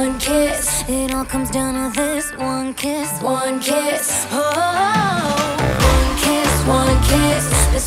one kiss. It all comes down to this one kiss, one kiss. Oh, one kiss, one kiss. This